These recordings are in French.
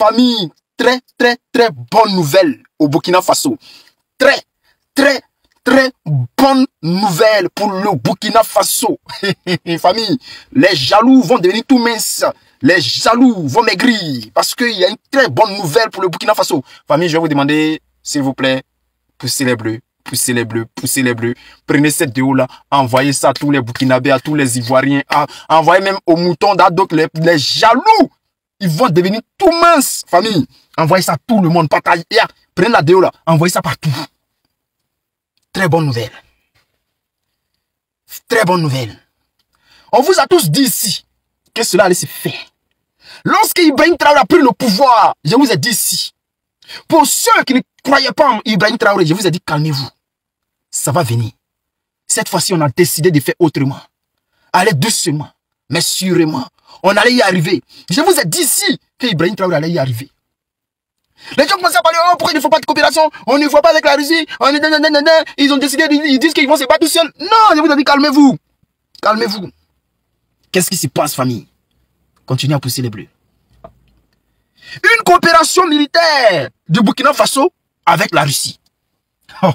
Famille, très, très, très bonne nouvelle au Burkina Faso. Très, très, très bonne nouvelle pour le Burkina Faso. Famille, les jaloux vont devenir tout minces. Les jaloux vont maigrir parce qu'il y a une très bonne nouvelle pour le Burkina Faso. Famille, je vais vous demander, s'il vous plaît, poussez les bleus, poussez les bleus, poussez les bleus. Prenez cette vidéo-là, envoyez ça à tous les Burkinabés, à tous les Ivoiriens, envoyez même aux moutons d'autres, les, les jaloux. Ils vont devenir tout minces, famille. Envoyez ça à tout le monde, partagez. Prenez la vidéo là, envoyez ça partout. Très bonne nouvelle. Très bonne nouvelle. On vous a tous dit ici que cela allait se faire. Lorsque Ibrahim Traoré a pris le pouvoir, je vous ai dit ici, pour ceux qui ne croyaient pas en Ibrahim Traoré, je vous ai dit calmez-vous. Ça va venir. Cette fois-ci, on a décidé de faire autrement. Allez doucement, mais sûrement. On allait y arriver. Je vous ai dit ici que Ibrahim Traoré allait y arriver. Les gens commencent à parler, oh, pourquoi il ne faut pas de coopération? On ne voit pas avec la Russie. On est, ils ont décidé, ils disent qu'ils vont se battre tout seuls. Non, je vous ai dit, calmez-vous. Calmez-vous. Qu'est-ce qui se passe, famille? Continuez à pousser les bleus. Une coopération militaire du Burkina Faso avec la Russie. Une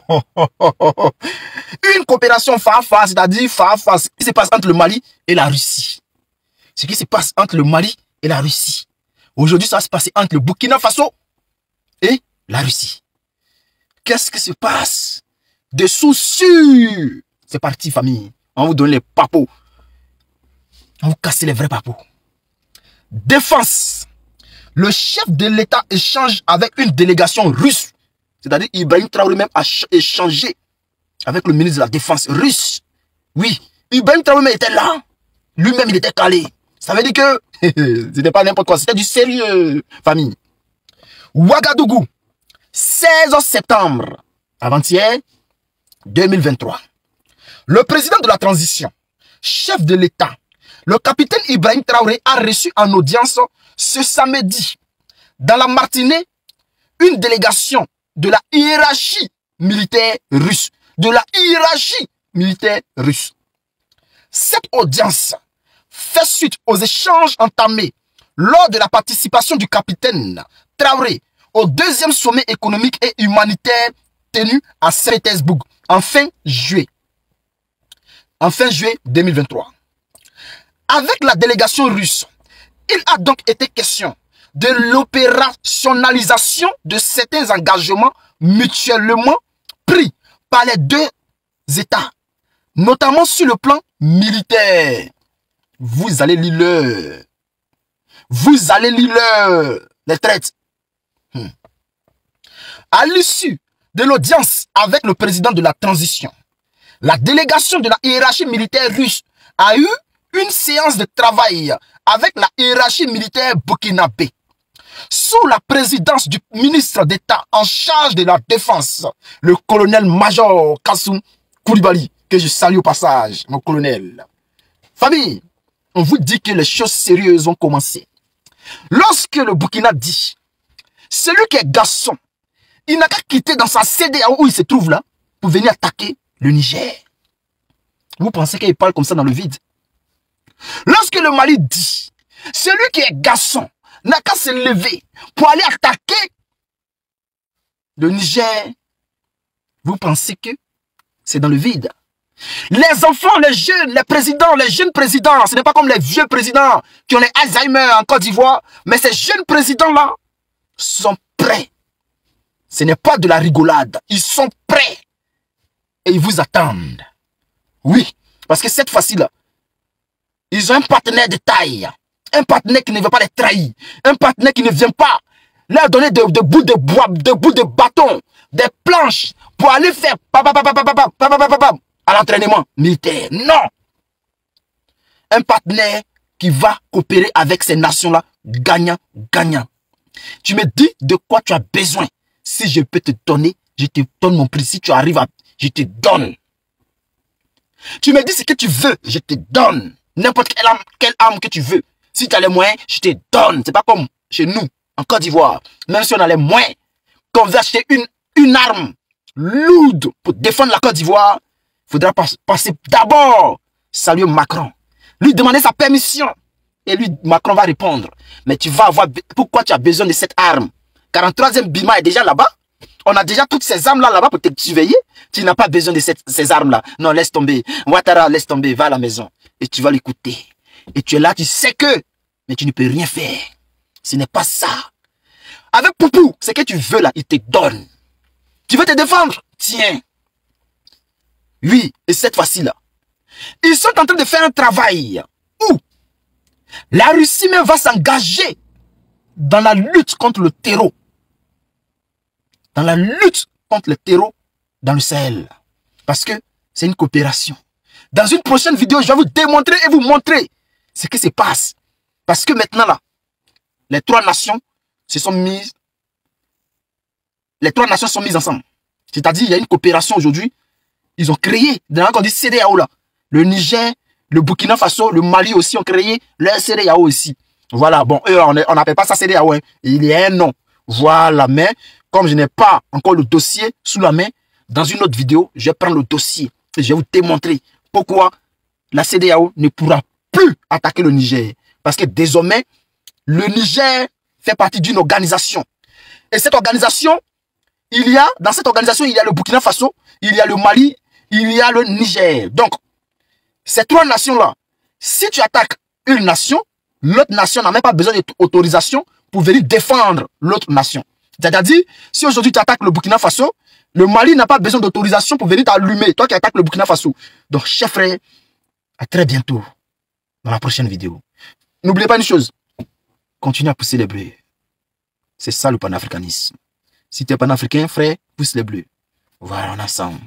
coopération face face, c'est-à-dire face face, ce qui se passe entre le Mali et la Russie. Ce qui se passe entre le Mali et la Russie. Aujourd'hui, ça va se passer entre le Burkina Faso et la Russie. Qu'est-ce qui se passe? Des soucis. C'est parti, famille. On vous donne les papos. On vous casse les vrais papos. Défense. Le chef de l'État échange avec une délégation russe. C'est-à-dire Ibrahim Traoré a échangé avec le ministre de la Défense russe. Oui, Ibrahim Traoré était là. Lui-même, il était calé. Ça veut dire que c'était pas n'importe quoi. C'était du sérieux, famille. Ouagadougou, 16 septembre, avant-hier 2023. Le président de la transition, chef de l'État, le capitaine Ibrahim Traoré a reçu en audience ce samedi, dans la matinée, une délégation de la hiérarchie militaire russe. De la hiérarchie militaire russe. Cette audience fait suite aux échanges entamés lors de la participation du capitaine Traoré au deuxième sommet économique et humanitaire tenu à Saint-Pétersbourg en fin juillet. En fin juillet 2023. Avec la délégation russe, il a donc été question de l'opérationnalisation de certains engagements mutuellement pris par les deux États, notamment sur le plan militaire. Vous allez lire. Vous allez lire le. Les traites. Hmm. À l'issue de l'audience avec le président de la transition, la délégation de la hiérarchie militaire russe a eu une séance de travail avec la hiérarchie militaire burkinabé sous la présidence du ministre d'État en charge de la défense, le colonel-major Kassoum Koulibaly, que je salue au passage, mon colonel. Famille, on vous dit que les choses sérieuses ont commencé. Lorsque le Burkina dit, celui qui est garçon, il n'a qu'à quitter dans sa CDAO où il se trouve là, pour venir attaquer le Niger. Vous pensez qu'il parle comme ça dans le vide? Lorsque le Mali dit, celui qui est garçon n'a qu'à se lever pour aller attaquer le Niger, vous pensez que c'est dans le vide? Les enfants, les jeunes, les présidents, les jeunes présidents, ce n'est pas comme les vieux présidents qui ont les Alzheimer en Côte d'Ivoire, mais ces jeunes présidents-là sont prêts. Ce n'est pas de la rigolade, ils sont prêts. Et ils vous attendent. Oui, parce que cette fois-ci-là, ils ont un partenaire de taille. Un partenaire qui ne veut pas les trahir. Un partenaire qui ne vient pas leur donner de, bouts de bois, de bouts de bâton, des planches pour aller faire à l'entraînement militaire. Non. Un partenaire qui va coopérer avec ces nations-là, gagnant, gagnant. Tu me dis de quoi tu as besoin. Si je peux te donner, je te donne mon prix. Si tu arrives à... Je te donne. Tu me dis ce que tu veux, je te donne. N'importe quelle arme, que tu veux. Si tu as les moyens, je te donne. C'est pas comme chez nous, en Côte d'Ivoire. Même si on a les moyens, qu'on veut acheter une, une arme lourde pour défendre la Côte d'Ivoire, faudra passer d'abord saluer Macron. Lui demander sa permission. Et lui, Macron va répondre. Mais tu vas avoir... Pourquoi tu as besoin de cette arme? 43e Bima est déjà là-bas. On a déjà toutes ces armes-là là-bas pour te surveiller. Tu n'as pas besoin de ces armes-là. Non, laisse tomber. Ouattara, laisse tomber. Va à la maison. Et tu vas l'écouter. Et tu es là, tu sais que... Mais tu ne peux rien faire. Ce n'est pas ça. Avec Poupou, ce que tu veux là, il te donne. Tu veux te défendre? Tiens. Oui, et cette fois-ci là. Ils sont en train de faire un travail où la Russie même va s'engager dans la lutte contre le terreau. Dans la lutte contre le terreau dans le Sahel. Parce que c'est une coopération. Dans une prochaine vidéo, je vais vous démontrer et vous montrer ce qui se passe. Parce que maintenant là, les trois nations se sont mises, les trois nations sont mises ensemble. C'est-à-dire, il y a une coopération aujourd'hui. Ils ont créé, dans qu'on dit CDAO là, le Niger, le Burkina Faso, le Mali aussi ont créé leur CDAO aussi. Voilà, bon, eux, on n'appelle pas ça CDAO, hein. il y a un nom. Voilà, mais comme je n'ai pas encore le dossier sous la main, dans une autre vidéo, je vais prendre le dossier et je vais vous démontrer pourquoi la CDAO ne pourra plus attaquer le Niger. Parce que désormais, le Niger fait partie d'une organisation. Et cette organisation, il y a, dans cette organisation, il y a le Burkina Faso, il y a le Mali, il y a le Niger. Donc, ces trois nations-là, si tu attaques une nation, l'autre nation n'a même pas besoin d'autorisation pour venir défendre l'autre nation. C'est-à-dire, si aujourd'hui tu attaques le Burkina Faso, le Mali n'a pas besoin d'autorisation pour venir t'allumer, toi qui attaques le Burkina Faso. Donc, chers frères, à très bientôt dans la prochaine vidéo. N'oubliez pas une chose, continuez à pousser les bleus. C'est ça le panafricanisme. Si tu es panafricain, frère, pousse les bleus. Voilà, on ensemble.